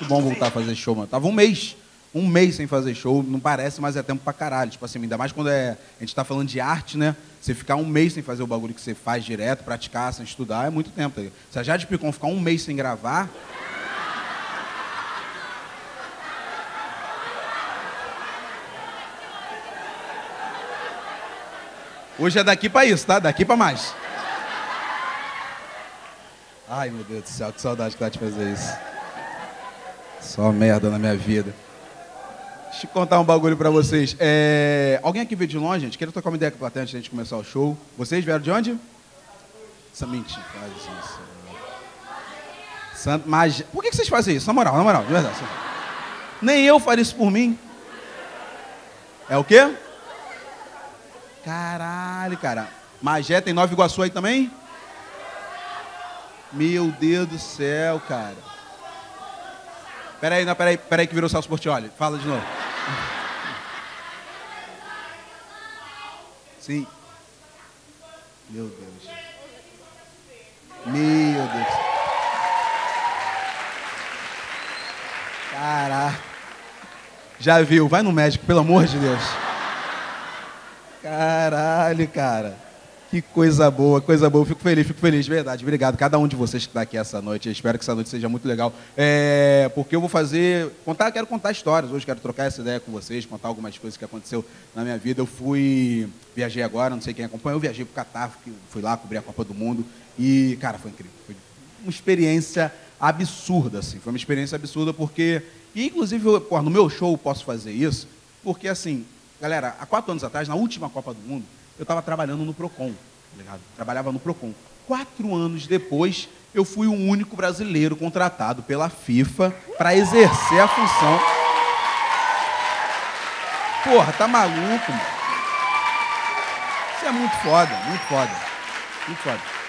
muito bom voltar a fazer show, mano. Tava um mês, um mês sem fazer show, não parece, mas é tempo pra caralho. Tipo assim, ainda mais quando é, a gente tá falando de arte, né? Você ficar um mês sem fazer o bagulho que você faz direto, praticar, sem estudar, é muito tempo. Tá ligado? Se a Jade Picon ficar um mês sem gravar, Hoje é daqui para isso, tá? Daqui para mais. Ai, meu Deus do céu, que saudade que tá de fazer isso. Só merda na minha vida. Deixa eu contar um bagulho pra vocês. É... Alguém aqui veio de longe, gente? Queria trocar uma ideia com a plateia antes a gente começar o show. Vocês vieram de onde? Essa mentira, isso. Santo, mas... Por que vocês fazem isso? Na moral, na moral, de verdade. Nem eu faria isso por mim. É o quê? Caralho, cara. Magé tem Nova Iguaçu aí também? Meu Deus do céu, cara. Peraí, não, peraí, peraí que virou Celso Portioli. Fala de novo. Sim. Meu Deus. Meu Deus. Caraca. Já viu? Vai no médico, pelo amor de Deus. Caralho, cara. Que coisa boa, coisa boa. Fico feliz, fico feliz, de verdade. Obrigado cada um de vocês que está aqui essa noite. Eu espero que essa noite seja muito legal. É, porque eu vou fazer. Contar, quero contar histórias hoje, quero trocar essa ideia com vocês, contar algumas coisas que aconteceu na minha vida. Eu fui. Viajei agora, não sei quem acompanha, eu viajei para o Catar, fui lá cobrir a Copa do Mundo. E, cara, foi incrível. Foi uma experiência absurda, assim. Foi uma experiência absurda porque. E, inclusive, eu, no meu show eu posso fazer isso, porque, assim, galera, há quatro anos atrás, na última Copa do Mundo, eu estava trabalhando no PROCON, tá ligado? Trabalhava no PROCON. Quatro anos depois, eu fui o único brasileiro contratado pela FIFA para exercer a função. Porra, tá maluco, mano? Isso é muito foda, muito foda. Muito foda.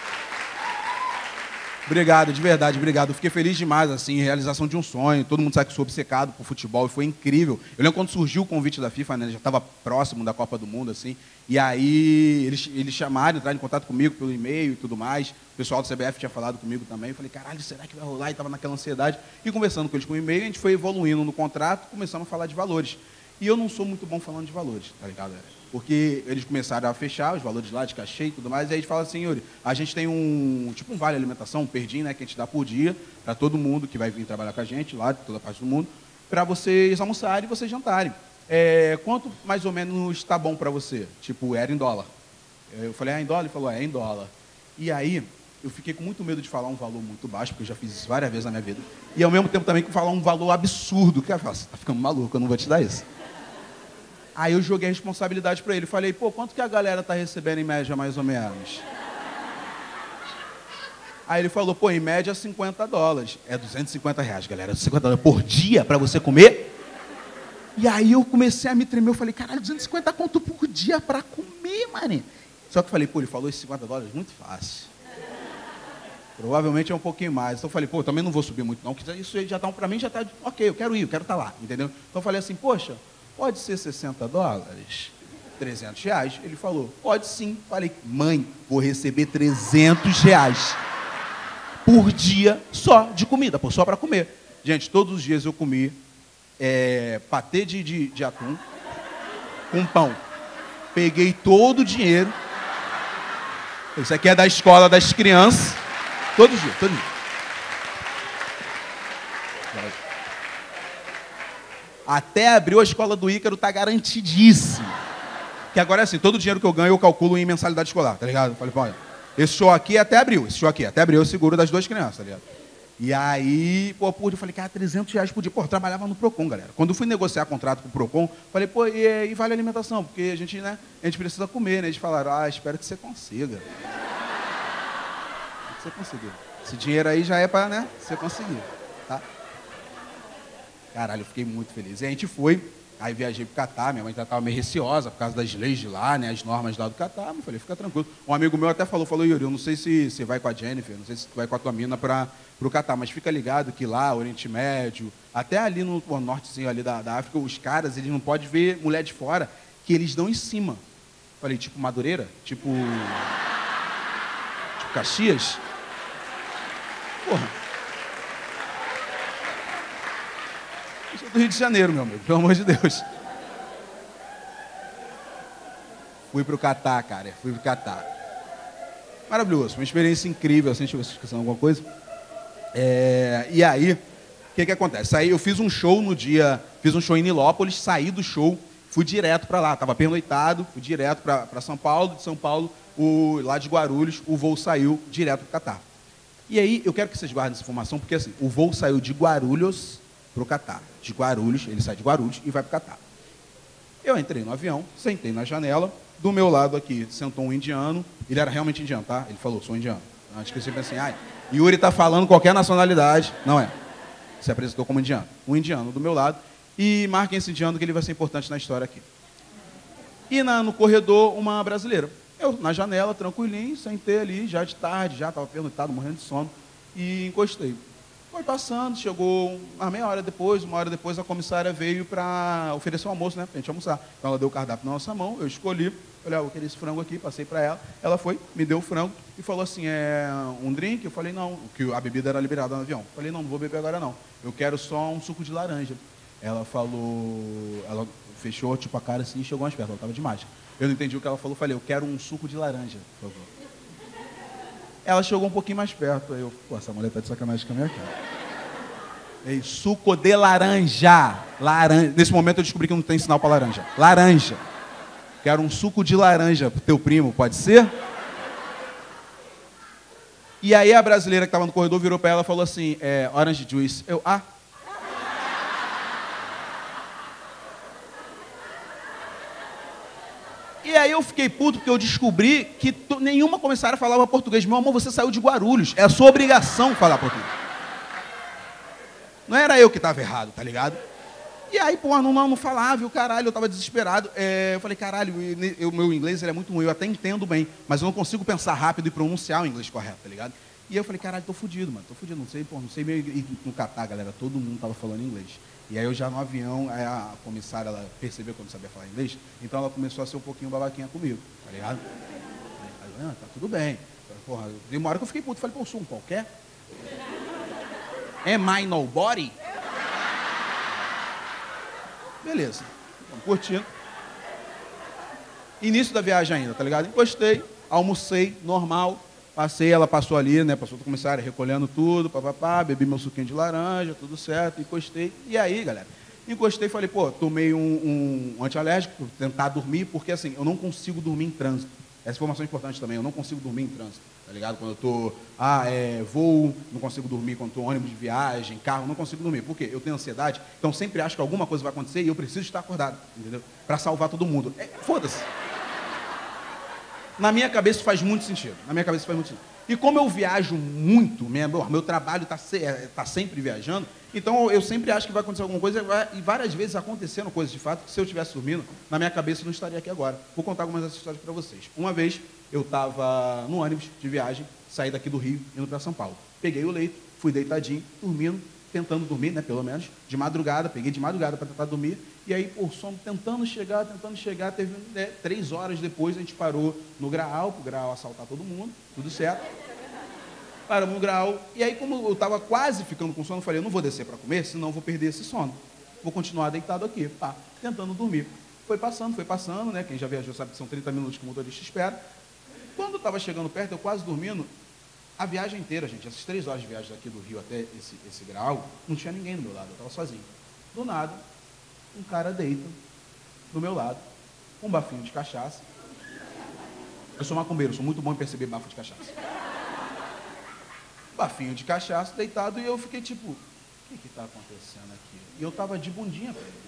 Obrigado, de verdade, obrigado. fiquei feliz demais, assim, realização de um sonho. Todo mundo sabe que sou obcecado por futebol e foi incrível. Eu lembro quando surgiu o convite da FIFA, né? Já estava próximo da Copa do Mundo, assim. E aí eles, eles chamaram, entraram em contato comigo pelo e-mail e tudo mais. O pessoal do CBF tinha falado comigo também. Eu falei, caralho, será que vai rolar? E estava naquela ansiedade. E conversando com eles com e-mail, a gente foi evoluindo no contrato, começamos a falar de valores. E eu não sou muito bom falando de valores, tá ligado? Porque eles começaram a fechar os valores lá de cachê e tudo mais, e aí a gente fala assim, Yuri, a gente tem um, tipo um vale alimentação, um perdim, né, que a gente dá por dia para todo mundo que vai vir trabalhar com a gente lá, de toda parte do mundo, para vocês almoçarem e vocês jantarem. É, quanto mais ou menos está bom para você? Tipo, era em dólar. Eu falei, é em dólar? Ele falou, é em dólar. E aí, eu fiquei com muito medo de falar um valor muito baixo, porque eu já fiz isso várias vezes na minha vida. E ao mesmo tempo também com falar um valor absurdo, que eu falei, você está ficando maluco, eu não vou te dar isso. Aí eu joguei a responsabilidade para ele. Falei, pô, quanto que a galera tá recebendo em média, mais ou menos? Aí ele falou, pô, em média 50 dólares. É 250 reais, galera. 50 dólares por dia para você comer? E aí eu comecei a me tremer. Eu falei, caralho, 250 conto por dia para comer, mano. Só que eu falei, pô, ele falou esses 50 dólares muito fácil. Provavelmente é um pouquinho mais. Então eu falei, pô, também não vou subir muito não, que isso já tá, para mim já tá, ok, eu quero ir, eu quero estar tá lá, entendeu? Então eu falei assim, poxa, Pode ser 60 dólares? 300 reais? Ele falou, pode sim. Falei, mãe, vou receber 300 reais por dia só de comida, só para comer. Gente, todos os dias eu comi é, patê de, de, de atum com pão. Peguei todo o dinheiro. Isso aqui é da escola das crianças. Todos os dias, todos os dias. Até abriu a escola do Ícaro, tá garantidíssimo. Que agora é assim, todo o dinheiro que eu ganho eu calculo em mensalidade escolar, tá ligado? Falei, pô, esse show aqui até abriu, esse show aqui até abriu, eu seguro das duas crianças, tá ligado? E aí, pô, eu falei, cara, 300 reais por dia. Pô, eu trabalhava no PROCON, galera. Quando eu fui negociar contrato com o PROCON, falei, pô, e, e vale alimentação? Porque a gente, né, a gente precisa comer, né? Eles falaram, ah, espero que você consiga. Que você consiga. Esse dinheiro aí já é para, né, você conseguir, tá? Caralho, eu fiquei muito feliz. E a gente foi, aí viajei para o Catar, minha mãe já estava meio receosa por causa das leis de lá, né, as normas lá do Catar. Eu falei, fica tranquilo. Um amigo meu até falou, falou, Yuri, eu não sei se você vai com a Jennifer, não sei se tu vai com a tua mina para o Catar, mas fica ligado que lá, Oriente Médio, até ali no, no nortezinho ali da, da África, os caras, eles não podem ver mulher de fora, que eles dão em cima. Falei, tipo Madureira? Tipo. Tipo Caxias? Porra. Sou do Rio de Janeiro, meu amigo, pelo amor de Deus. Fui pro Catar, cara. Fui pro Catar. Maravilhoso, uma experiência incrível. Assim, deixa eu esquecendo alguma coisa. É, e aí, o que, que acontece? Aí eu fiz um show no dia, fiz um show em Nilópolis, saí do show, fui direto para lá. Estava pernoitado, fui direto para São Paulo. De São Paulo, o, lá de Guarulhos, o voo saiu direto para o Catar. E aí, eu quero que vocês guardem essa informação, porque assim, o voo saiu de Guarulhos para o Catar. De Guarulhos, ele sai de Guarulhos e vai para o Catar. Eu entrei no avião, sentei na janela, do meu lado aqui sentou um indiano, ele era realmente indiano, tá? Ele falou, sou indiano. Antes que você pense assim, ai, Yuri está falando qualquer nacionalidade. Não é. Se apresentou como indiano. Um indiano do meu lado. E marquem esse indiano que ele vai ser importante na história aqui. E na, no corredor, uma brasileira. Eu, na janela, tranquilinho, sentei ali, já de tarde, já estava perguntado, morrendo de sono, e encostei. Foi passando, chegou uma meia hora depois, uma hora depois, a comissária veio para oferecer um almoço, né, para a gente almoçar. Então ela deu o cardápio na nossa mão, eu escolhi, falei, ah, eu queria esse frango aqui, passei para ela. Ela foi, me deu o frango e falou assim, é um drink? Eu falei, não, que a bebida era liberada no avião. Eu falei, não, não vou beber agora não, eu quero só um suco de laranja. Ela falou, ela fechou tipo a cara assim e chegou mais perto, ela estava de. Eu não entendi o que ela falou, falei, eu quero um suco de laranja, por favor. Ela chegou um pouquinho mais perto, aí eu, pô, essa mulher tá de sacanagem com a minha cara. Ei, suco de laranja. laranja. Nesse momento eu descobri que não tem sinal para laranja. Laranja. Quero um suco de laranja pro teu primo, pode ser? E aí a brasileira que estava no corredor virou para ela e falou assim, é, orange juice. Eu, ah. Aí eu fiquei puto porque eu descobri que nenhuma comissária falava português. Meu amor, você saiu de Guarulhos. É a sua obrigação falar português. Não era eu que estava errado, tá ligado? E aí, pô, não, não, não falava, e o caralho, eu estava desesperado. É, eu falei, caralho, o meu inglês é muito ruim, eu até entendo bem, mas eu não consigo pensar rápido e pronunciar o inglês correto, tá ligado? E eu falei, caralho, tô fudido, mano, tô fudido, não sei, pô, não sei meio. E no Catar, galera, todo mundo tava falando inglês. E aí eu já no avião, a comissária, ela percebeu que eu não sabia falar inglês, então ela começou a ser um pouquinho babaquinha comigo, tá ligado? Aí, ah, tá tudo bem. Porra, de uma hora que eu fiquei puto, falei, pô, sou um qualquer? Am I nobody? Beleza. Vamos curtindo. Início da viagem ainda, tá ligado? Encostei, almocei, normal. Passei, ela passou ali, né? Passou do comissário recolhendo tudo, papapá, bebi meu suquinho de laranja, tudo certo, encostei. E aí, galera? Encostei e falei, pô, tomei um, um antialérgico, tentar dormir, porque assim, eu não consigo dormir em trânsito. Essa informação é importante também, eu não consigo dormir em trânsito tá ligado? Quando eu tô, ah, é, voo, não consigo dormir, quando estou ônibus de viagem, carro, não consigo dormir. Por quê? Eu tenho ansiedade, então sempre acho que alguma coisa vai acontecer e eu preciso estar acordado, entendeu? Para salvar todo mundo. É, Foda-se. Na minha cabeça faz muito sentido. Na minha cabeça faz muito sentido. E como eu viajo muito, meu, meu trabalho está é, tá sempre viajando, então eu sempre acho que vai acontecer alguma coisa, e várias vezes aconteceram coisas de fato, que se eu estivesse dormindo, na minha cabeça eu não estaria aqui agora. Vou contar algumas dessas histórias para vocês. Uma vez eu estava no ônibus de viagem, saí daqui do Rio, indo para São Paulo. Peguei o leito, fui deitadinho, dormindo, tentando dormir, né, pelo menos, de madrugada, peguei de madrugada para tentar dormir, e aí, por sono, tentando chegar, tentando chegar, teve né, três horas depois, a gente parou no Graal, para o Graal assaltar todo mundo, tudo certo. Paramos no Graal, e aí, como eu estava quase ficando com sono, eu falei, eu não vou descer para comer, senão eu vou perder esse sono. Vou continuar deitado aqui, pá, tentando dormir. Foi passando, foi passando, né? Quem já viajou sabe que são 30 minutos que o motorista espera. Quando estava chegando perto, eu quase dormindo, a viagem inteira, gente, essas três horas de viagem daqui do Rio até esse, esse grau, não tinha ninguém do meu lado, eu estava sozinho. Do nada, um cara deita do meu lado, um bafinho de cachaça. Eu sou macumbeiro, sou muito bom em perceber bafo de cachaça. Bafinho de cachaça, deitado, e eu fiquei tipo, o que está acontecendo aqui? E eu estava de bundinha para ele.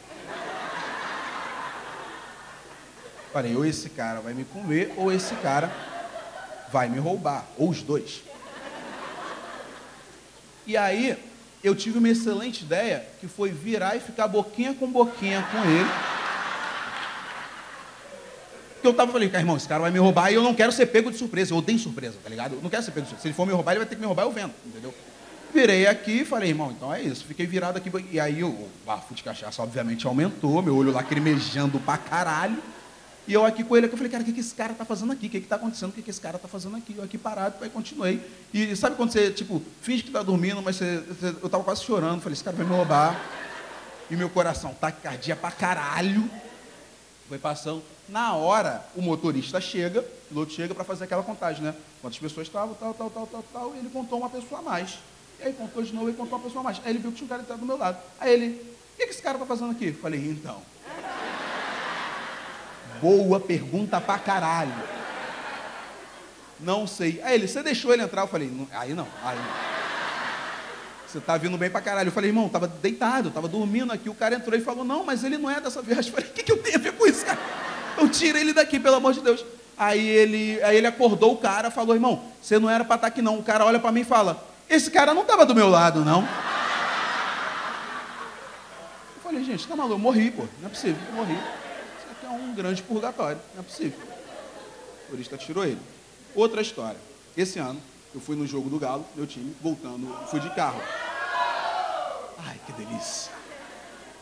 Falei, ou esse cara vai me comer, ou esse cara vai me roubar, ou os dois. E aí, eu tive uma excelente ideia, que foi virar e ficar boquinha com boquinha com ele. Porque eu tava falando, cara, irmão, esse cara vai me roubar e eu não quero ser pego de surpresa. Eu odeio surpresa, tá ligado? Eu não quero ser pego de surpresa. Se ele for me roubar, ele vai ter que me roubar eu vendo, entendeu? Virei aqui e falei, irmão, então é isso. Fiquei virado aqui. E aí o bafo de cachaça, obviamente, aumentou. Meu olho lacrimejando pra caralho. E eu aqui com ele, eu falei, cara, o que, que esse cara está fazendo aqui? O que está acontecendo? O que, que esse cara está fazendo aqui? Eu aqui parado, aí continuei. E sabe quando você, tipo, finge que está dormindo, mas você, você, eu estava quase chorando. Falei, esse cara vai me roubar. E meu coração, taquicardia pra caralho. Foi passando. Na hora, o motorista chega, o piloto chega para fazer aquela contagem, né? Quantas pessoas estavam, tal, tal, tal, tal, tal, e ele contou uma pessoa a mais. E aí contou de novo e contou uma pessoa a mais. Aí ele viu que tinha um cara entrado do meu lado. Aí ele, o que, que esse cara tá fazendo aqui? Falei, então. Boa pergunta pra caralho. Não sei. Aí ele, você deixou ele entrar? Eu falei, aí não, aí não. Você tá vindo bem pra caralho. Eu falei, irmão, tava deitado, tava dormindo aqui. O cara entrou e falou, não, mas ele não é dessa viagem. Eu falei, o que, que eu tenho a ver com isso, cara? Eu tiro ele daqui, pelo amor de Deus. Aí ele, aí ele acordou o cara, falou, irmão, você não era para estar tá aqui não. O cara olha para mim e fala, esse cara não estava do meu lado, não. Eu falei, gente, tá maluco? Eu morri, pô. Não é possível, eu morri. Um grande purgatório, não é possível. O turista tirou ele. Outra história. Esse ano, eu fui no jogo do Galo, meu time, voltando, fui de carro. Ai, que delícia.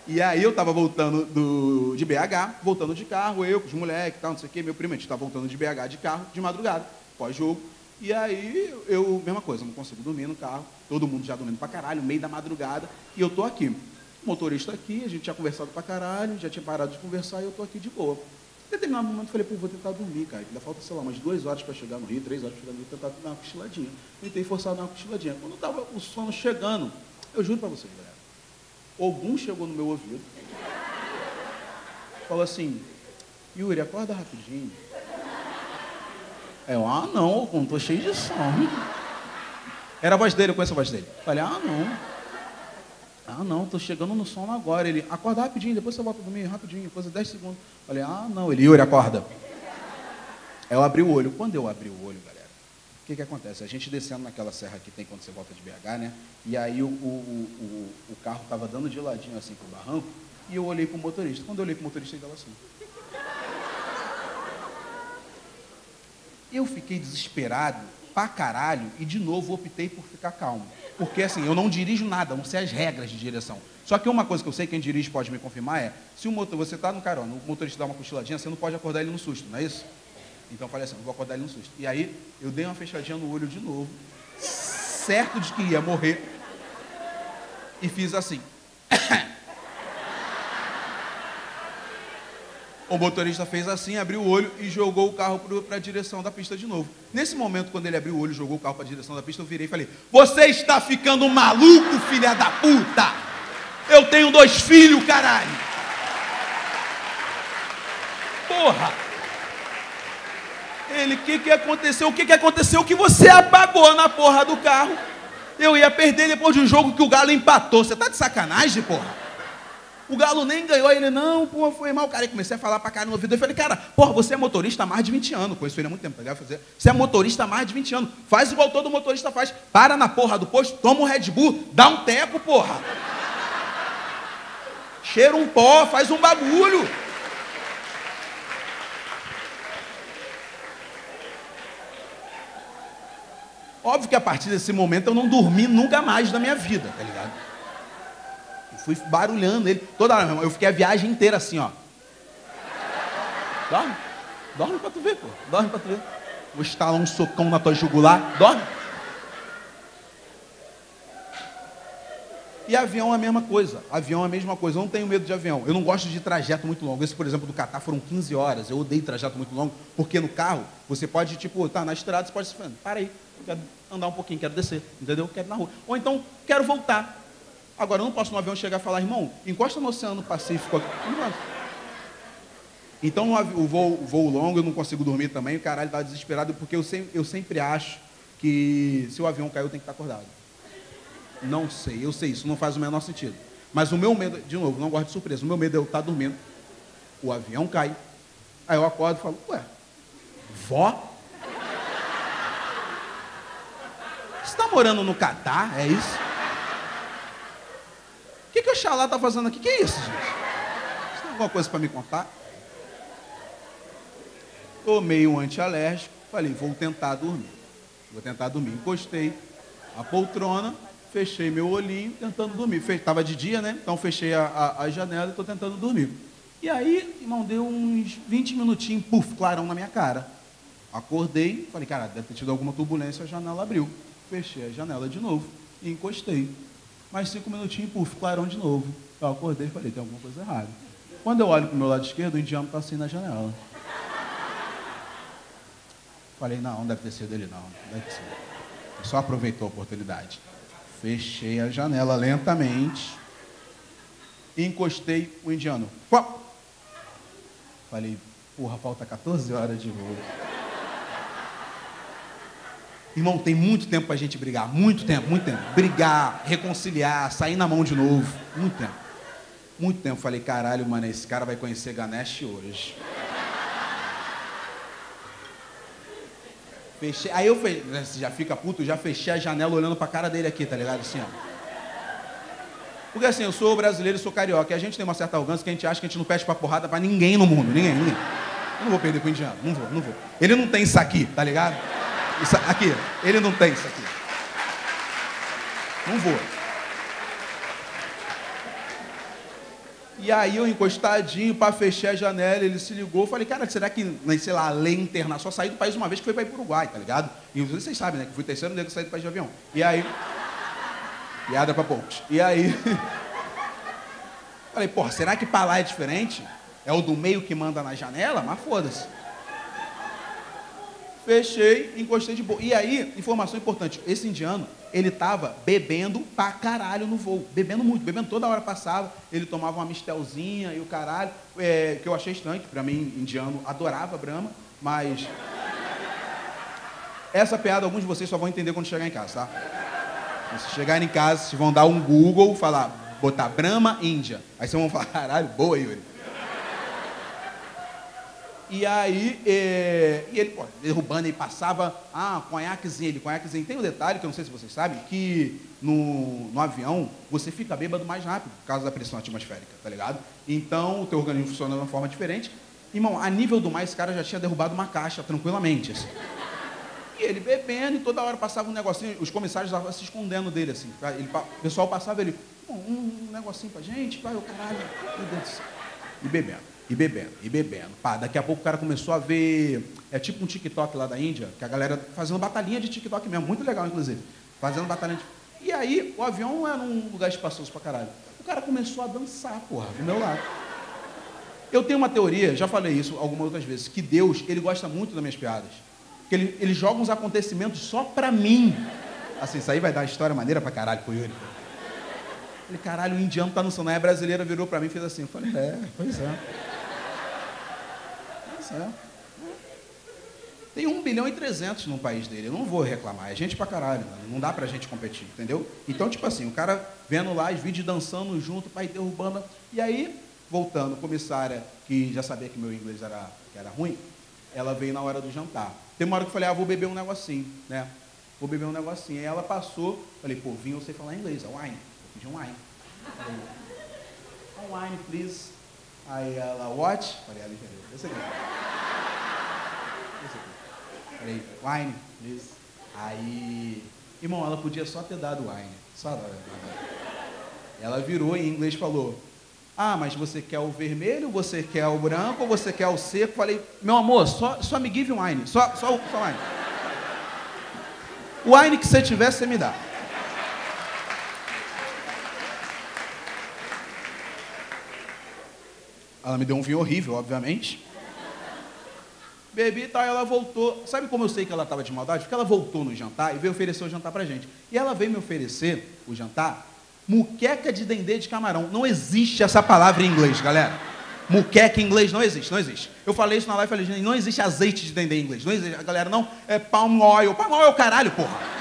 E aí eu estava voltando do, de BH, voltando de carro, eu com os moleques tal, não sei o quê, meu primo, a gente estava voltando de BH de carro, de madrugada, pós-jogo. E aí eu, mesma coisa, não consigo dormir no carro, todo mundo já dormindo pra caralho, meio da madrugada, e eu tô aqui. Motorista aqui, a gente tinha conversado pra caralho, já tinha parado de conversar e eu tô aqui de boa. Em determinado momento eu falei, pô, vou tentar dormir, cara. Ainda falta, sei lá, umas duas horas para chegar no Rio, três horas para chegar no Rio, tentar dar uma cochiladinha. Tentei forçar dar uma cochiladinha. Quando estava o sono chegando, eu juro para vocês, galera, algum chegou no meu ouvido, falou assim, Yuri, acorda rapidinho. Eu, ah, não, eu tô cheio de sono. Era a voz dele, eu conheço a voz dele. Falei, ah, não. Ah, não, tô chegando no sono agora. Ele, acorda rapidinho, depois você volta a dormir, rapidinho, depois de 10 segundos. Falei, ah, não. Ele, Yuri, acorda. Aí eu abri o olho. Quando eu abri o olho, galera, o que que acontece? A gente descendo naquela serra que tem quando você volta de BH, né? E aí o, o, o, o carro tava dando de ladinho assim pro barranco, e eu olhei pro motorista. Quando eu olhei pro motorista, ele tava assim. Eu fiquei desesperado pra caralho e de novo optei por ficar calmo. Porque assim, eu não dirijo nada, não sei as regras de direção. Só que uma coisa que eu sei, quem dirige pode me confirmar, é, se o motor, você está no carona, o motorista dá uma cochiladinha, você não pode acordar ele no susto, não é isso? Então eu falei assim, vou acordar ele no susto. E aí eu dei uma fechadinha no olho de novo, certo de que ia morrer, e fiz assim. O motorista fez assim, abriu o olho e jogou o carro para a direção da pista de novo. Nesse momento, quando ele abriu o olho e jogou o carro para a direção da pista, eu virei e falei: Você está ficando maluco, filha da puta! Eu tenho dois filhos, caralho! Porra! Ele, o que, que aconteceu? O que, que aconteceu? Que você apagou na porra do carro. Eu ia perder depois de um jogo que o Galo empatou. Você tá de sacanagem, porra? O Galo nem ganhou, ele, não, pô, foi mal, cara. E comecei a falar pra cara no ouvido. Eu falei, cara, porra, você é motorista há mais de 20 anos. Conheço ele há muito tempo, tá fazer. Você é motorista há mais de 20 anos. Faz igual todo motorista faz. Para na porra do posto, toma um Red Bull, dá um teco, porra. Cheira um pó, faz um bagulho. Óbvio que a partir desse momento eu não dormi nunca mais na minha vida, tá ligado? Fui barulhando ele. Toda hora, eu fiquei a viagem inteira assim, ó. Dorme. Dorme pra tu ver, pô. Dorme pra tu ver. Vou estalar um socão na tua jugular. Dorme. E avião é a mesma coisa. Avião é a mesma coisa. Eu não tenho medo de avião. Eu não gosto de trajeto muito longo. Esse, por exemplo, do Catar foram 15 horas. Eu odeio trajeto muito longo, porque no carro você pode, tipo, tá na estrada, você pode se para aí, quero andar um pouquinho, quero descer, entendeu? Quero ir na rua. Ou então, quero voltar. Agora, eu não posso no avião chegar e falar, irmão, encosta no Oceano Pacífico aqui. Então, o voo, voo longo, eu não consigo dormir também. O caralho está desesperado, porque eu sempre, eu sempre acho que se o avião caiu, tenho que estar acordado. Não sei, eu sei, isso não faz o menor sentido. Mas o meu medo, de novo, não gosto de surpresa. O meu medo é eu estar dormindo, o avião cai, aí eu acordo e falo, ué, vó? Você está morando no Catar? É isso? Que, o Xalá está fazendo aqui? Que é isso, gente? Você tem alguma coisa para me contar? Tomei um antialérgico, falei, vou tentar dormir. Vou tentar dormir. Encostei a poltrona, fechei meu olhinho, tentando dormir. Estava de dia, né? Então fechei a, a, a janela e estou tentando dormir. E aí, irmão, deu uns 20 minutinhos, puf, clarão na minha cara. Acordei, falei, cara, deve ter tido alguma turbulência, a janela abriu. Fechei a janela de novo e encostei. Mais cinco minutinhos, puf, clarão de novo. Eu acordei e falei, tem alguma coisa errada. Quando eu olho para o meu lado esquerdo, o indiano está assim na janela. Falei, não, não deve ter sido ele não. Deve ser. Ele só aproveitou a oportunidade. Fechei a janela lentamente. Encostei o indiano. Falei, porra, falta 14 horas de voo. Irmão, tem muito tempo para a gente brigar. Muito tempo, muito tempo. Brigar, reconciliar, sair na mão de novo. Muito tempo. Muito tempo. Falei, caralho, mano, esse cara vai conhecer Ganesh hoje. Fechei. Aí eu fechei. Já fica puto, já fechei a janela olhando pra cara dele aqui, tá ligado? Assim, ó. Porque assim, eu sou brasileiro e sou carioca. E a gente tem uma certa arrogância que a gente acha que a gente não pede pra porrada pra ninguém no mundo. Ninguém, ninguém. Eu não vou perder pro indiano. Não vou, não vou. Ele não tem isso aqui, tá ligado? Isso aqui. Ele não tem isso aqui. Não vou. E aí eu encostadinho para fechar a janela, ele se ligou, falei, cara, será que, né, sei lá, interna, só saí do país uma vez que foi para ir para o Uruguai, tá ligado? E vocês sabem, né, que fui terceiro negro que saí do país de avião. E aí, piada para poucos. E aí, falei, porra, será que para lá é diferente? É o do meio que manda na janela? Mas foda-se. Fechei, encostei de boa. E aí, informação importante, esse indiano, ele estava bebendo pra caralho no voo. Bebendo muito, bebendo toda hora passava. Ele tomava uma mistelzinha e o caralho. É, que eu achei estranho, que pra mim, indiano, adorava Brahma, mas. Essa piada alguns de vocês só vão entender quando chegar em casa, tá? Se chegarem em casa, vocês vão dar um Google, falar, botar Brahma Índia. Aí vocês vão falar, caralho, boa, Yuri. E aí, é, e ele, pô, derrubando, e passava, ah, conhaquezinho, ele, conhaquezinho. Tem um detalhe, que eu não sei se vocês sabem, que no, no avião, você fica bêbado mais rápido, por causa da pressão atmosférica, tá ligado? Então, o teu organismo funciona de uma forma diferente. Irmão, a nível do mais, esse cara já tinha derrubado uma caixa, tranquilamente, assim. E ele bebendo, e toda hora passava um negocinho, os comissários estavam se escondendo dele, assim. Ele, o pessoal passava, ele, um, um negocinho pra gente, vai, o caralho, meu Deus do céu. E bebendo. E bebendo, e bebendo. Pá, daqui a pouco o cara começou a ver. É tipo um TikTok lá da Índia, que a galera fazendo batalhinha de TikTok mesmo, muito legal, inclusive. Fazendo batalhinha de. E aí, o avião era um lugar espaçoso pra caralho. O cara começou a dançar, porra, do meu lado. Eu tenho uma teoria, já falei isso algumas outras vezes, que Deus, ele gosta muito das minhas piadas. Que ele, ele joga uns acontecimentos só pra mim. Assim, isso aí vai dar história maneira pra caralho pro Yuri. Falei, caralho, o indiano tá no sonaia brasileira, virou pra mim e fez assim. Eu falei, é, pois é. É. Tem 1 bilhão e 300 no país dele. Eu não vou reclamar. É gente pra caralho. Mano. Não dá pra gente competir, entendeu? Então, tipo assim, o cara vendo lá os vídeos dançando junto, pai derrubando. E aí, voltando, comissária, que já sabia que meu inglês era, que era ruim, ela veio na hora do jantar. Tem uma hora que eu falei, ah, vou beber um negocinho, né? Vou beber um negocinho. Aí ela passou, falei, pô, vinho eu sei falar inglês, é wine. Eu pedi um wine. Falei, wine, please. Aí ela, what? Falei, ela entendeu. Esse aqui. Esse aqui. Falei, wine, please. Aí, irmão, ela podia só ter dado wine. Só dar. Ela virou em inglês e falou, ah, mas você quer o vermelho, você quer o branco, você quer o seco? Falei, meu amor, só, só me give wine. Só, só, só wine. O wine que você tiver, você me dá. Ela me deu um vinho horrível, obviamente. Bebi e tal, ela voltou. Sabe como eu sei que ela estava de maldade? Porque ela voltou no jantar e veio oferecer o jantar pra gente. E ela veio me oferecer o jantar muqueca de dendê de camarão. Não existe essa palavra em inglês, galera. Muqueca em inglês não existe, não existe. Eu falei isso na live falei, não existe azeite de dendê em inglês. Não existe. A galera, não, é palm oil. Palm oil é caralho, porra.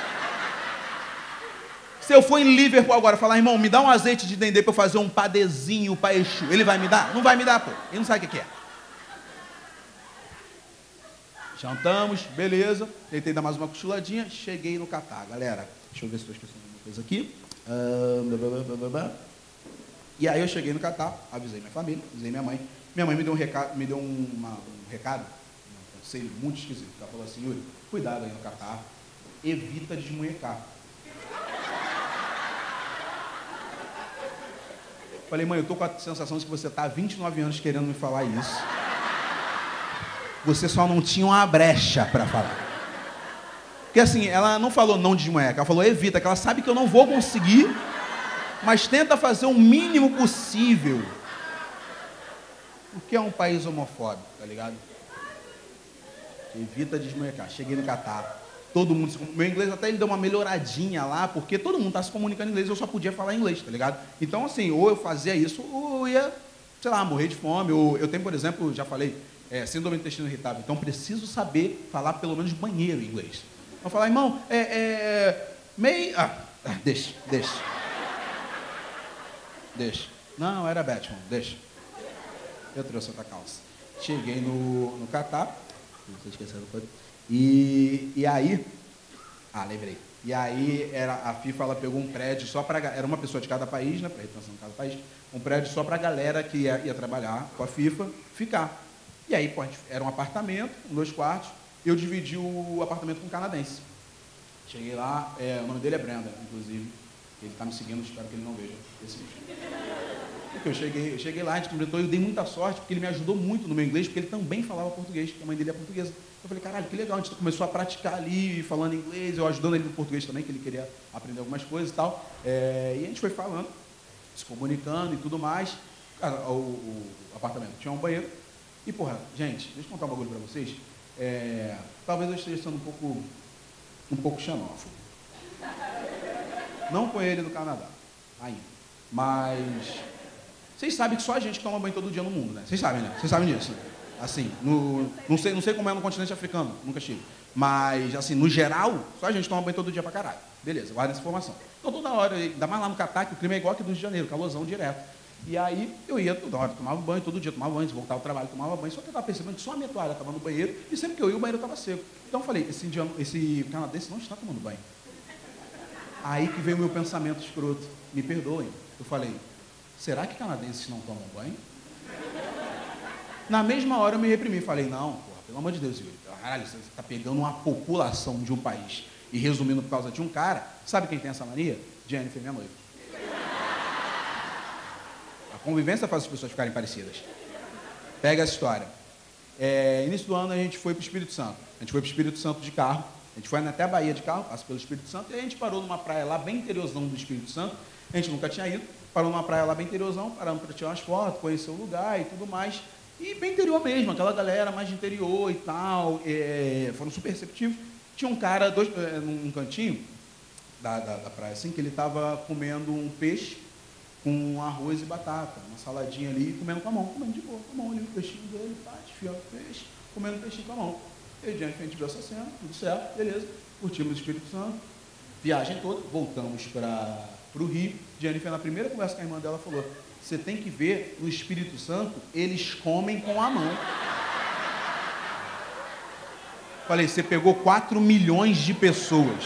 Se eu for em Liverpool agora falar, irmão, me dá um azeite de dendê para eu fazer um padezinho para Exu, ele vai me dar? Não vai me dar, pô. Ele não sabe o que é. Jantamos, beleza. Tentei dar mais uma cochiladinha, cheguei no Catar. Galera, deixa eu ver se estou esquecendo alguma coisa aqui. e aí eu cheguei no Catar, avisei minha família, avisei minha mãe. Minha mãe me deu um recado, me deu uma, um recado, um conselho muito esquisito. Ela falou assim, Yuri, cuidado aí no Catar, evita desmunhecar. Falei, mãe, eu estou com a sensação de que você está há 29 anos querendo me falar isso. Você só não tinha uma brecha para falar. Porque assim, ela não falou não desmunheca, ela falou evita, que ela sabe que eu não vou conseguir mas tenta fazer o mínimo possível. Porque é um país homofóbico, tá ligado? Evita desmoecar. Cheguei no Catar. Todo mundo. Meu inglês até ele deu uma melhoradinha lá, porque todo mundo está se comunicando em inglês, eu só podia falar inglês, tá ligado? Então, assim, ou eu fazia isso, ou eu ia, sei lá, morrer de fome. Ou eu tenho, por exemplo, já falei, é, síndrome do intestino irritável. Então, preciso saber falar pelo menos banheiro em inglês. Vou falar, irmão, é. é meio. Ah, ah, deixa, deixa. Deixa. Não, era Batman, deixa. Eu trouxe outra calça. Cheguei no, no Catar. Não esquecendo coisa. E, e aí. Ah, lembrei. E aí era, a FIFA ela pegou um prédio só para. Era uma pessoa de cada país, né? Para representação de cada país. Um prédio só para a galera que ia, ia, trabalhar com a FIFA ficar. E aí, pô, era um apartamento, dois quartos. Eu dividi o apartamento com um canadense. Cheguei lá, é, o nome dele é Brenda, inclusive. Ele está me seguindo, espero que ele não veja esse vídeo. Porque eu cheguei, eu cheguei lá, a gente cumprimentou, eu dei muita sorte, porque ele me ajudou muito no meu inglês, porque ele também falava português, porque a mãe dele é portuguesa. Eu falei, caralho, que legal, a gente começou a praticar ali, falando inglês, eu ajudando ele no português também, que ele queria aprender algumas coisas e tal. É, e a gente foi falando, se comunicando e tudo mais. Cara, o, o, apartamento tinha um banheiro. E, porra, gente, deixa eu contar um bagulho pra vocês. É, talvez eu esteja sendo um pouco, um pouco xenófobo. Não com ele do Canadá, ainda. Mas vocês sabem que só a gente toma banho todo dia no mundo, né? Vocês sabem, né? Vocês sabem disso. Assim, no, não, sei, não sei como é no continente africano, nunca estive. Mas, assim, no geral, só a gente toma banho todo dia pra caralho. Beleza, guarda essa informação. Então, toda hora, ainda mais lá no Catar, que o clima é igual aqui do Rio de Janeiro, calorzão direto. E aí, eu ia toda hora, tomava banho, todo dia tomava banho, voltava ao trabalho, tomava banho. Só que eu estava percebendo que só a minha toalha estava no banheiro, e sempre que eu ia, o banheiro estava seco. Então, eu falei, esse, indiano, esse canadense não está tomando banho. Aí que veio o meu pensamento escroto. Me perdoem. Eu falei, será que canadenses não tomam banho? Na mesma hora eu me reprimi, falei, não, porra, pelo amor de Deus, Yuri, caralho, você está pegando uma população de um país e resumindo por causa de um cara, sabe quem tem essa mania? Jennifer, minha noiva. A convivência faz as pessoas ficarem parecidas. Pega essa história. É, início do ano a gente foi para o Espírito Santo. A gente foi para o Espírito Santo de carro. A gente foi até a Bahia de carro, passa pelo Espírito Santo, e a gente parou numa praia lá bem interiorzão do Espírito Santo. A gente nunca tinha ido parou numa praia lá bem interiorzão, paramos para tirar umas fotos, conhecer o lugar e tudo mais. E bem interior mesmo, aquela galera mais de interior e tal, é, foram super receptivos. Tinha um cara, dois, é, num cantinho da, da, da, praia, assim, que ele estava comendo um peixe com arroz e batata, uma saladinha ali, comendo com a mão, comendo de boa, com a mão ali, o peixinho dele, pá, desfiando o peixe, comendo o peixinho com a mão. E diante a gente viu essa cena, tudo certo, beleza, curtimos o Espírito Santo, viagem toda, voltamos para o Rio. Jennifer, na primeira conversa com a irmã dela, falou: Você tem que ver no Espírito Santo, eles comem com a mão. Falei: Você pegou 4 milhões de pessoas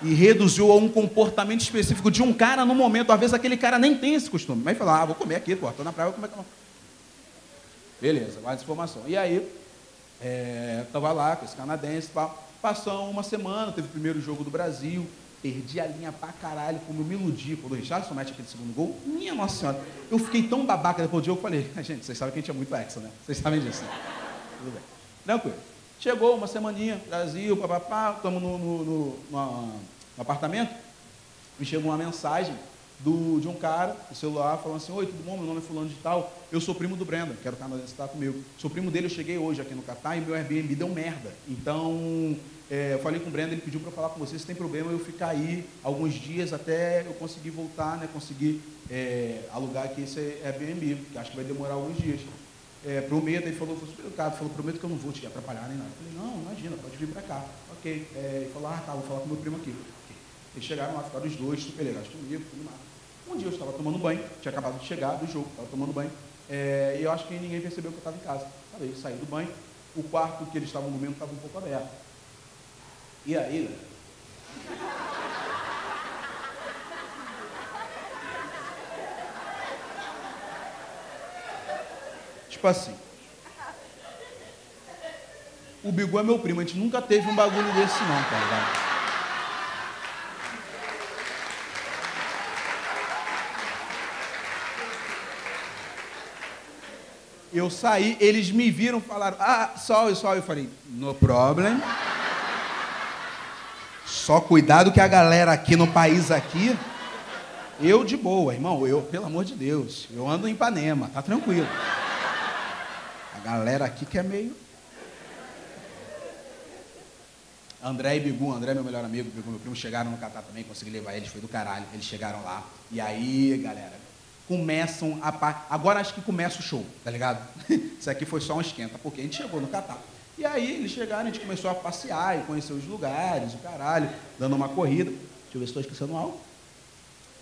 e reduziu a um comportamento específico de um cara no momento. Às vezes aquele cara nem tem esse costume. Mas fala: Ah, vou comer aqui, estou na praia, vou comer com a mão. Beleza, mais informação. E aí, é, lá com esse canadense, passou uma semana, teve o primeiro jogo do Brasil, Perdi a linha pra caralho, como me iludi. Quando o Richardson mete aquele segundo gol, minha nossa senhora, eu fiquei tão babaca depois do jogo, falei, gente, vocês sabem que a gente é muito exa, né? Vocês sabem disso, né? Tudo bem. Tranquilo. Chegou uma semaninha, Brasil, papapá, estamos no, no, no, no, apartamento, me chegou uma mensagem do, de um cara, no celular, falando assim, oi, tudo bom? Meu nome é fulano de tal, eu sou primo do Brenda, quero o canadense estar comigo. Sou primo dele, eu cheguei hoje aqui no Catar e meu Airbnb deu merda. Então, é, eu falei com o Brenda, ele pediu para falar com você se tem problema eu ficar aí alguns dias até eu conseguir voltar, né, conseguir é, alugar aqui esse Airbnb, que acho que vai demorar alguns dias. É, prometo, ele falou, foi super educado, falou, prometo que eu não vou te atrapalhar nem nada. Eu falei, não, imagina, pode vir para cá. Ok. É, ele falou, ah, tá, vou falar com meu primo aqui. Eles chegaram lá, ficaram os dois super legais comigo, tudo mais. Um dia eu estava tomando banho, tinha acabado de chegar do jogo, estava tomando banho, é, e eu acho que ninguém percebeu que eu estava em casa. Falei, saí do banho, o quarto que eles estavam no momento estava um pouco aberto. E aí, Tipo assim. O Bigu é meu primo, a gente nunca teve um bagulho desse não, tá Eu saí, eles me viram, falaram, ah, sol, sol. Eu falei, no problem. Só cuidado que a galera aqui no país aqui Eu de boa, irmão, eu, pelo amor de Deus, eu ando em Ipanema, tá tranquilo. A galera aqui que é meio. André e Bigu, André meu melhor amigo, Bigu, meu primo, chegaram no Catar também, consegui levar eles, foi do caralho. Eles chegaram lá. E aí, galera, começam a. Agora acho que começa o show, tá ligado? Isso aqui foi só um esquenta, porque a gente chegou no Catar. E aí eles chegaram, a gente começou a passear e conhecer os lugares, o caralho, dando uma corrida. Deixa eu ver se estou esquecendo algo.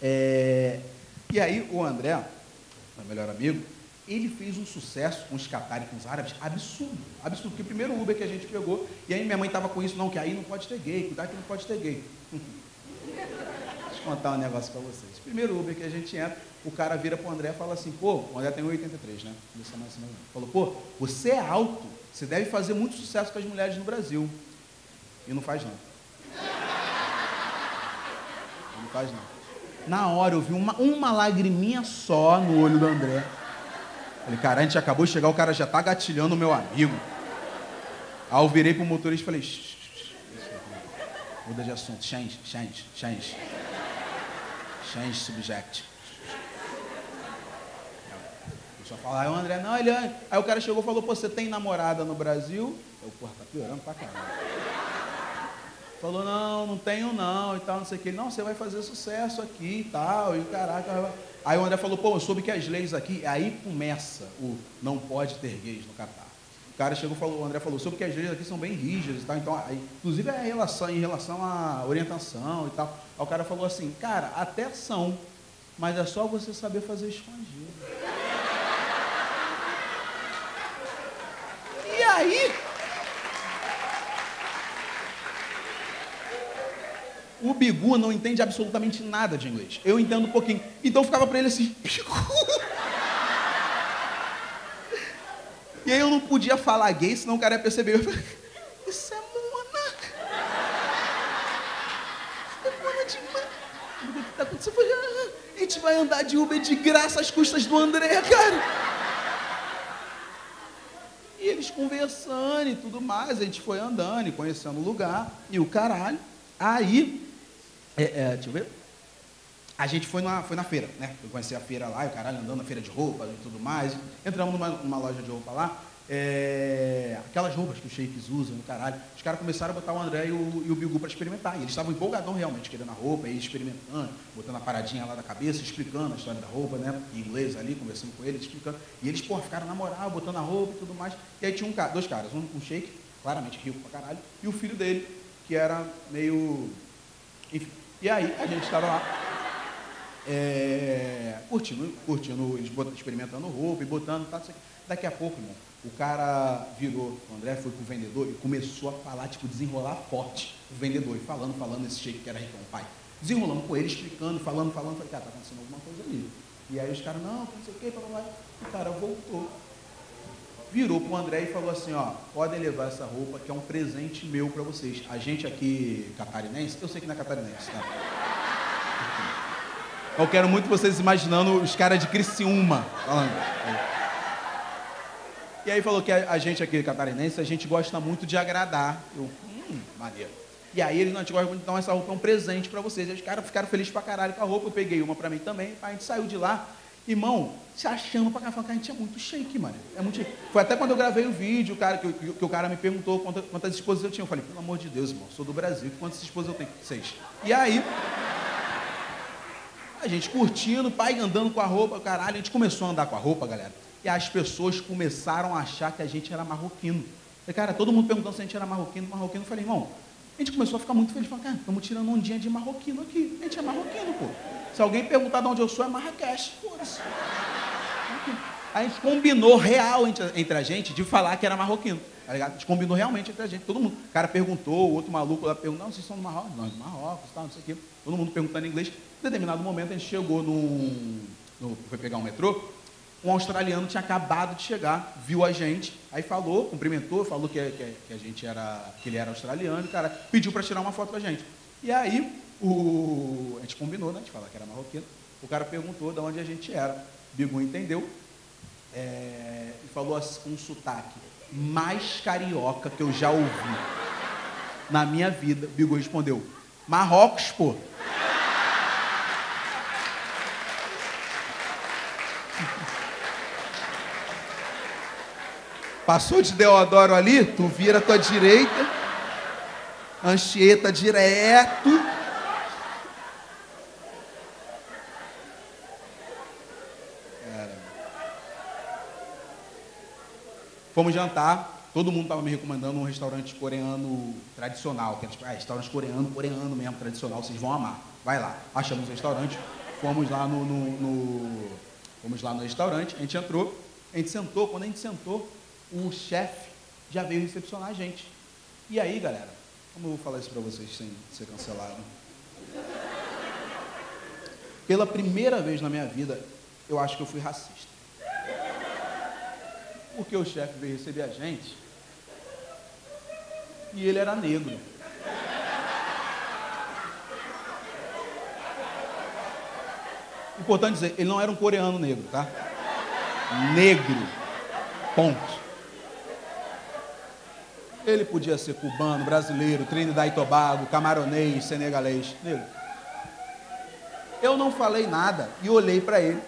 É... E aí o André, meu melhor amigo, ele fez um sucesso com os Qatar e com os árabes absurdo, absurdo, porque primeiro Uber que a gente pegou, e aí minha mãe estava com isso, não, que aí não pode ter gay, cuidado que não pode ter gay. Deixa eu contar um negócio para vocês. Primeiro Uber que a gente entra, o cara vira para o André e fala assim, pô, o André tem 1,83, né? Falou, pô, você é alto, você deve fazer muito sucesso com as mulheres no Brasil. E não faz não. Não faz não. Na hora eu vi uma, uma lagriminha só no olho do André. Falei, cara, a gente acabou de chegar, o cara já tá gatilhando o meu amigo. Aí eu virei pro motorista e falei, muda de assunto, change, change, change. Change subject. Só falar, aí o André, não, ele. É- aí o cara chegou e falou, pô, você tem namorada no Brasil? Eu, porra, tá piorando pra caralho. Falou, não, não tenho não, e tal, não sei o que. Não, você vai fazer sucesso aqui e tal, e caraca. Aí o André falou, pô, eu soube que as leis aqui, aí começa o não pode ter gays no Catar. O cara chegou falou, o André falou, soube que as leis aqui são bem rígidas e tal, então, inclusive é relação, em relação à orientação e tal. Aí o cara falou assim, cara, até são, mas é só você saber fazer escondido. E aí, O Bigu não entende absolutamente nada de inglês. Eu entendo um pouquinho. Então ficava para ele assim, Bigu. E aí eu não podia falar gay, senão o cara ia perceber. Eu falei, isso é mona. É mona demais. O que está acontecendo? Eu falei, ah, a gente vai andar de Uber de graça às custas do André, cara. E eles conversando e tudo mais, a gente foi andando e conhecendo o lugar, e o caralho. Aí, é, é, deixa eu ver. A gente foi na, foi na feira, né? Eu conheci a feira lá, o caralho andando na feira de roupa e tudo mais. Entramos numa, numa loja de roupa lá. É, aquelas roupas que os sheiks usam, caralho. Os caras começaram a botar o André e o, e o Bigu para experimentar. E eles estavam empolgadão realmente, querendo a roupa, e experimentando, botando a paradinha lá da cabeça, explicando a história da roupa, né? Em inglês ali, conversando com eles, explicando. E eles, porra, ficaram na moral, botando a roupa e tudo mais. E aí tinha um, dois caras, um, um shake, claramente rico pra caralho, e o filho dele, que era meio. Enfim. E aí a gente estava lá, é, curtindo, curtindo, experimentando roupa e botando, tá, daqui a pouco, irmão, o cara virou, o André foi pro vendedor e começou a falar, tipo, desenrolar forte o vendedor, e falando, falando esse jeito que era ricão, pai. Desenrolando com ele, explicando, falando, falando, falei, cara, tá acontecendo alguma coisa ali. E aí os caras, não, não sei o que, blá, blá. o cara voltou virou para o André e falou assim, ó, podem levar essa roupa que é um presente meu para vocês. A gente aqui catarinense, eu sei que não é catarinense, tá? Eu quero muito vocês imaginando os caras de Criciúma falando. E aí falou que a, gente aqui catarinense, a gente gosta muito de agradar. Eu, hum, maneiro. E aí ele não te gosta muito, então essa roupa é um presente para vocês. E os caras ficaram felizes pra caralho com a roupa, eu peguei uma para mim também, a gente saiu de lá Irmão, se achando pra cá, falando que a gente é muito shake, mano. É muito shake. Foi até quando eu gravei o vídeo, cara, que, que, o cara me perguntou quantas, quantas esposas eu tinha. Eu falei, pelo amor de Deus, irmão, sou do Brasil, quantas esposas eu tenho? Seis. E aí, gente curtindo, pai andando com a roupa, caralho, a gente começou a andar com a roupa, galera. E as pessoas começaram a achar que a gente era marroquino. Falei, cara, todo mundo perguntando se a gente era marroquino, marroquino. Eu falei, irmão, a gente começou a ficar muito feliz. Falei, cara, estamos tirando um dia de marroquino aqui. A gente é marroquino, pô. Se alguém perguntar de onde eu sou, é Marrakech. Foda-se. A gente combinou real entre, a gente de falar que era marroquino. Tá ligado? A gente combinou realmente entre a gente, todo mundo. O cara perguntou, o outro maluco lá perguntou, não, vocês são do Marrocos? Não, do Marrocos, não sei o quê. Todo mundo perguntando em inglês. Em determinado momento a gente chegou. No, foi pegar um metrô. Um australiano tinha acabado de chegar, viu a gente, aí falou, cumprimentou, falou que, que, que a gente era, que ele era australiano, cara pediu para tirar uma foto com a gente. E aí o, a gente combinou, né, de falar que era marroquino. O cara perguntou de onde a gente era. Bigu entendeu, é, e falou assim, com um sotaque mais carioca que eu já ouvi na minha vida. Bigo respondeu: Marrocos, pô. Passou de Deodoro ali, tu vira à tua direita, Anchieta direto, Fomos jantar, todo mundo estava me recomendando um restaurante coreano tradicional, que é tipo, ah, restaurante coreano, coreano mesmo, tradicional, vocês vão amar. Vai lá. Achamos um restaurante, fomos lá no, no, no, fomos lá no restaurante, a gente entrou, a gente sentou, quando a gente sentou, o chefe já veio recepcionar a gente. E aí, galera, como eu vou falar isso para vocês sem ser cancelado? Pela primeira vez na minha vida, eu acho que eu fui racista porque o chefe veio receber a gente e ele era negro. Importante dizer, ele não era um coreano negro, tá? Negro. Ponto. Ele podia ser cubano, brasileiro, Trinidad e Tobago, camaronês, senegalês, negro. Eu não falei nada e olhei para ele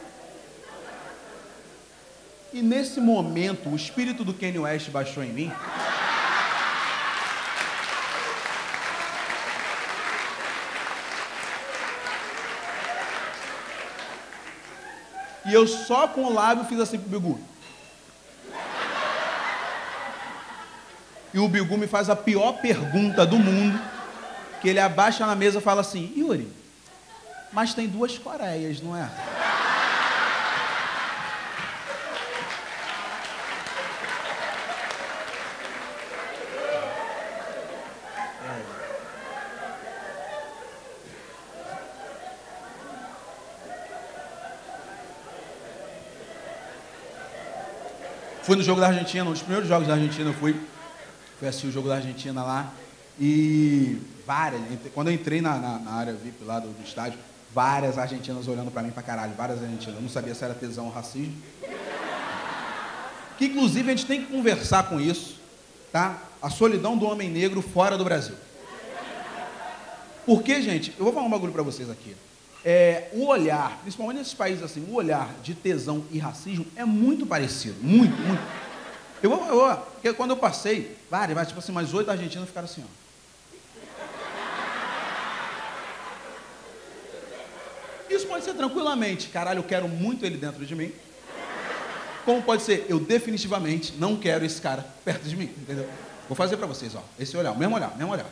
e nesse momento, o espírito do Kanye West baixou em mim. E eu só com o lábio fiz assim pro Bigu. E o Bigu me faz a pior pergunta do mundo, que ele abaixa na mesa e fala assim, Yuri, mas tem duas Coreias, não é? Fui no jogo da Argentina, um dos primeiros jogos da Argentina eu fui. Fui assistir o jogo da Argentina lá. E várias, quando eu entrei na, na, na área VIP lá do, do, estádio, várias argentinas olhando para mim para caralho, várias argentinas. Eu não sabia se era tesão ou racismo. Que inclusive a gente tem que conversar com isso, tá? A solidão do homem negro fora do Brasil. Porque, gente, eu vou falar um bagulho para vocês aqui é, o olhar, principalmente nesses países assim, o olhar de tesão e racismo é muito parecido, muito, muito. Eu, eu, eu quando eu passei, várias, várias, tipo assim, mais oito argentinos ficaram assim, ó. Isso pode ser tranquilamente, caralho, eu quero muito ele dentro de mim. Como pode ser, eu definitivamente não quero esse cara perto de mim, entendeu? Vou fazer para vocês, ó, esse olhar, o mesmo olhar, mesmo olhar.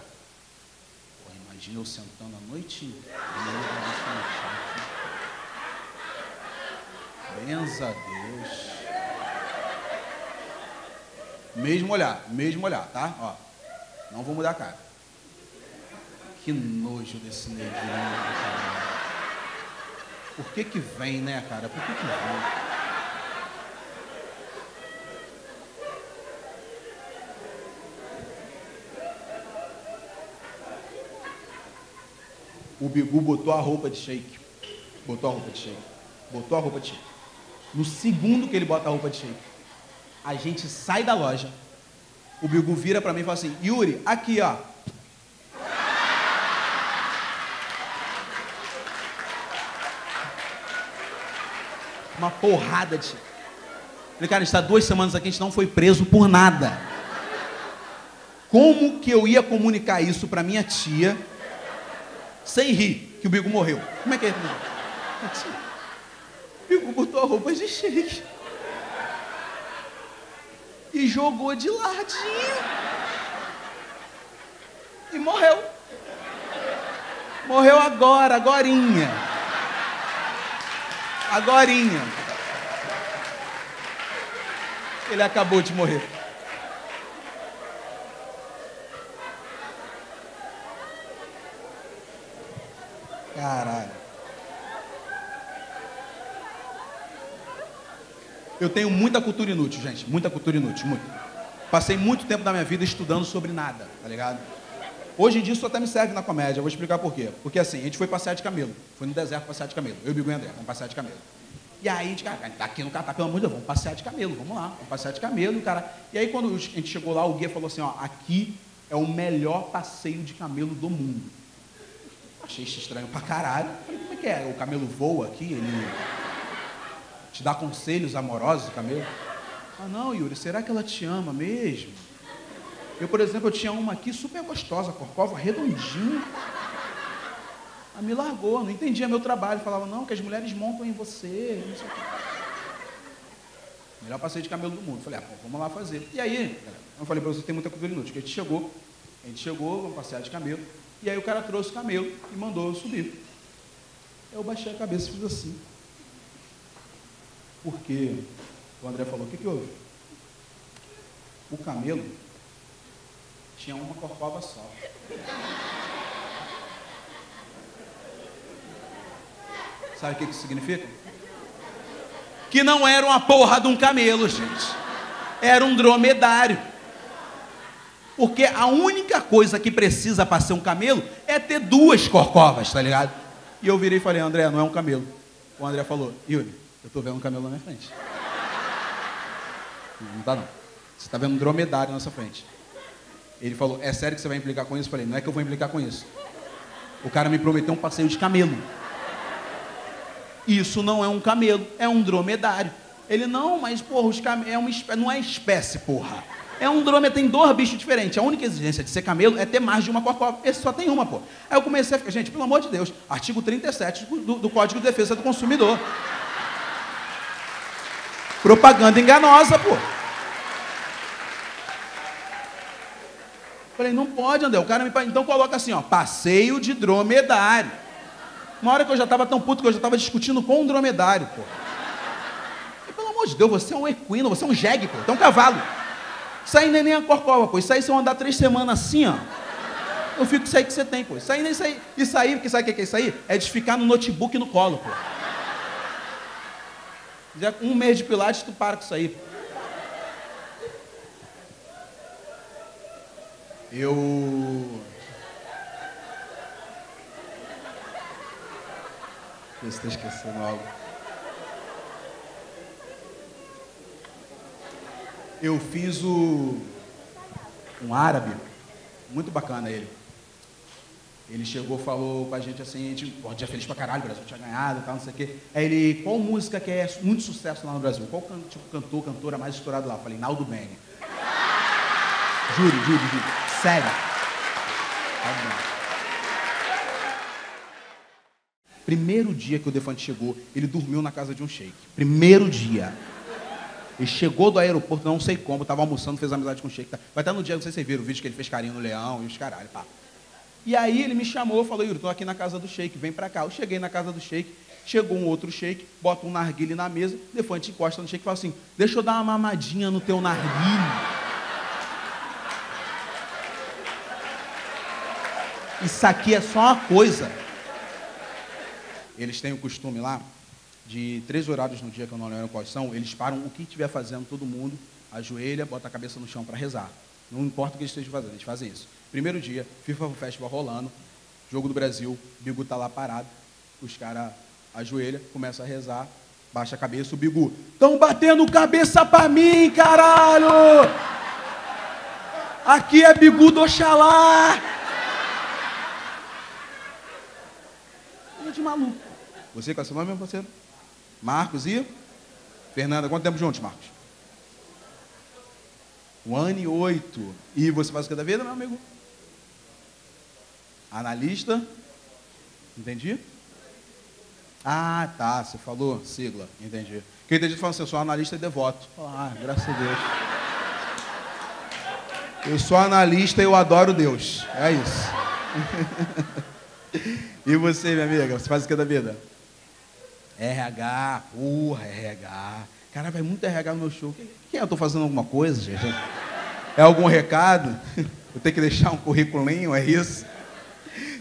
Eu sentando a noite. Benza a Deus. Mesmo olhar, mesmo olhar, tá? Ó, não vou mudar a cara. Que nojo desse negrinho, cara. Por que que vem, né, cara? Por que que vem? O Bigu botou a roupa de shake. Botou a roupa de shake. Botou a roupa de shake. No segundo que ele bota a roupa de shake, a gente sai da loja. O Bigu vira para mim e fala assim: Yuri, aqui ó. Uma porrada de shake. Falei, cara, a gente está duas semanas aqui, a gente não foi preso por nada. Como que eu ia comunicar isso para minha tia sem rir, que o Bigo morreu. Como é que é? Assim. O Bigo botou a roupa de shake e jogou de ladinho e morreu. Morreu agora, agorinha. Agorinha. Ele acabou de morrer. Caralho. Eu tenho muita cultura inútil, gente. Muita cultura inútil, muito. Passei muito tempo da minha vida estudando sobre nada, tá ligado? Hoje em dia isso até me serve na comédia, vou explicar por quê. Porque assim, a gente foi passear de camelo. Foi no deserto passear de camelo. Eu e o André, vamos passear de camelo. E aí a gente, cara, tá aqui no Catar, pelo amor de Deus, vamos passear de camelo, vamos lá, vamos passear de camelo, cara. E aí quando a gente chegou lá, o guia falou assim, ó, aqui é o melhor passeio de camelo do mundo. Achei isso estranho pra caralho. Falei, como é que é? O camelo voa aqui? Ele. Te dá conselhos amorosos, camelo? Ah, não, Yuri, será que ela te ama mesmo? Eu, por exemplo, eu tinha uma aqui super gostosa, corcova, redondinha. Ela me largou, não entendia meu trabalho. Falava, não, que as mulheres montam em você, não sei o quê. Melhor passeio de camelo do mundo. Falei, ah, pô, vamos lá fazer. E aí, eu falei para você, tem muita cultura inútil. Que a gente chegou, a gente chegou, vamos passear de camelo. E aí o cara trouxe o camelo e mandou eu subir. Eu baixei a cabeça e fiz assim. Porque o André falou, o que, que houve? O camelo tinha uma corcova só. Sabe o que isso significa? Que não era uma porra de um camelo, gente. Era um dromedário. Porque a única coisa que precisa para ser um camelo é ter duas corcovas, tá ligado? E eu virei e falei, André, não é um camelo. O André falou, Yuri, eu tô vendo um camelo na minha frente. Não tá não. Você está vendo um dromedário na nossa frente. Ele falou, é sério que você vai implicar com isso? Eu falei, não é que eu vou implicar com isso. O cara me prometeu um passeio de camelo. Isso não é um camelo, é um dromedário. Ele, não, mas, porra, os cam... é uma não é espécie, porra. É um dromedário, tem dois bichos diferentes. A única exigência de ser camelo é ter mais de uma corcova. Esse só tem uma, pô. Aí eu comecei a ficar, gente, pelo amor de Deus, artigo 37 do, do Código de Defesa do Consumidor. Propaganda enganosa, pô. Falei, não pode, André. O cara me. Então coloca assim, ó, passeio de dromedário. Uma hora que eu já estava tão puto que eu já estava discutindo com um dromedário, pô. E, pelo amor de Deus, você é um equino, você é um jegue, pô. Você é um cavalo. Isso aí nem, nem a corcova, pô. Isso aí se eu andar três semanas assim, ó. Eu fico com isso aí que você tem, pô. Isso aí nem isso aí. Isso aí, porque sabe o que é isso aí? É de ficar no notebook no colo, pô. Um mês de pilates, tu para com isso aí. Pô. Eu. Você está esquecendo algo. Eu fiz o. Um árabe, muito bacana ele. Ele chegou, falou com a gente assim, a gente, pô, dia feliz pra caralho, o Brasil tinha ganhado e tal, não sei o quê. Aí ele, qual música que é muito sucesso lá no Brasil? Qual tipo, cantor, cantora mais estourado lá? Eu falei, Naldo Bene. Juro, juro, juro. Sério. Primeiro dia que o Defante chegou, ele dormiu na casa de um sheik. Primeiro dia. Ele chegou do aeroporto, não sei como, estava almoçando, fez amizade com o sheik. Tá? Vai estar no dia, não sei se vocês viram o vídeo que ele fez carinho no leão e os caralho, pá. E aí ele me chamou, falou, Yuri, estou aqui na casa do sheik, vem para cá. Eu cheguei na casa do sheik, chegou um outro sheik, bota um narguile na mesa, Defante encosta no sheik e fala assim, deixa eu dar uma mamadinha no teu narguile. Isso aqui é só uma coisa. Eles têm o costume lá de três horários no dia, que eu não lembro quais são, eles param o que estiver fazendo, todo mundo, ajoelha, bota a cabeça no chão para rezar. Não importa o que eles estejam fazendo, eles fazem isso. Primeiro dia, FIFA Festival rolando, jogo do Brasil, Bigu tá lá parado, os caras ajoelha, começa a rezar, baixa a cabeça, o Bigu, estão batendo cabeça para mim, caralho! Aqui é Bigu do Oxalá! de maluco. Você, é o seu nome, meu parceiro? Marcos e? Fernanda, quanto tempo juntos, Marcos? Um ano e oito. E você faz o que da vida, meu amigo? Analista? Entendi? Ah, tá, você falou sigla, entendi. Que eu entendi falando assim, eu sou analista e devoto. Ah, graças a Deus. Eu sou analista e eu adoro Deus. É isso. E você, minha amiga, você faz o que da vida? RH, porra, RH. Cara, vai muito RH no meu show. Quem é? Eu tô fazendo alguma coisa, gente? É algum recado? Eu tenho que deixar um currículo, é isso?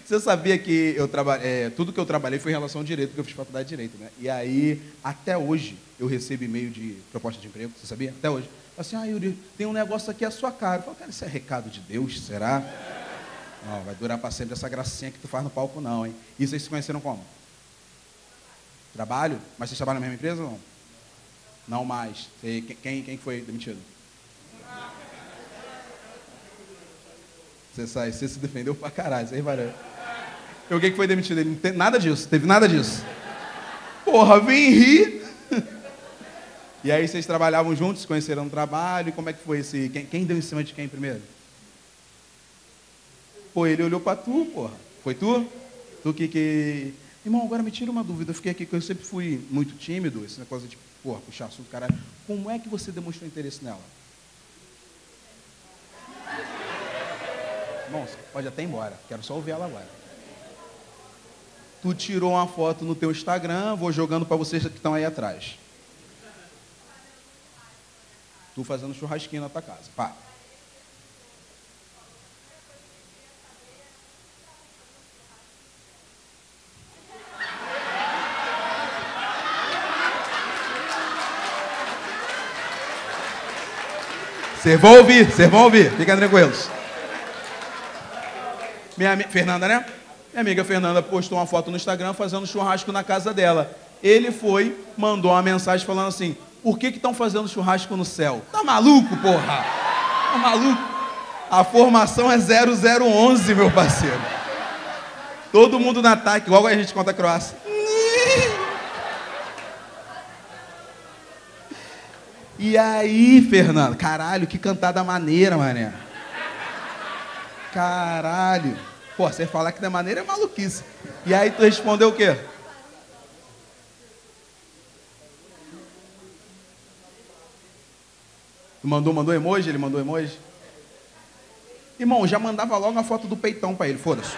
Você sabia que eu trabalhei, é, tudo que eu trabalhei foi em relação ao direito, porque eu fiz faculdade de direito, né? E aí, até hoje, eu recebo e-mail de proposta de emprego, você sabia? Até hoje. Assim, ah, Yuri, tem um negócio aqui à sua cara. Eu falo, cara, isso é recado de Deus, será? Não, vai durar para sempre essa gracinha que tu faz no palco, não, hein? E vocês se conheceram como? Trabalho? Mas vocês trabalham na mesma empresa ou não? Não mais. Você, quem, quem foi demitido? Você sai, você se defendeu pra caralho, você reparou. E o que foi demitido? Ele não tem nada disso, teve nada disso. Porra, vem rir. E aí vocês trabalhavam juntos, se conheceram no trabalho, e como é que foi esse. Quem, quem deu em cima de quem primeiro? Pô, ele olhou pra tu, porra. Foi tu? Tu que. que... Irmão, agora me tira uma dúvida. Eu fiquei aqui, que eu sempre fui muito tímido, esse negócio de, porra, puxar assunto, caralho. Como é que você demonstrou interesse nela? Irmão, você pode até ir embora. Quero só ouvir ela agora. Tu tirou uma foto no teu Instagram, vou jogando para vocês que estão aí atrás. Tu fazendo churrasquinho na tua casa. Pá. Vocês vão ouvir, vocês vão ouvir, fiquem tranquilos. Minha Fernanda, né? Minha amiga Fernanda postou uma foto no Instagram fazendo churrasco na casa dela. Ele foi, mandou uma mensagem falando assim: por que estão fazendo churrasco no céu? Tá maluco, porra? Tá maluco? A formação é 0011, meu parceiro. Todo mundo no ataque, igual a gente conta a Croácia. E aí, Fernando? Caralho, que cantada maneira, mané. Caralho. Pô, você falar que da maneira é maluquice. E aí tu respondeu o quê? Mandou, mandou emoji? Ele mandou emoji? Irmão, já mandava logo a foto do peitão para ele, foda-se.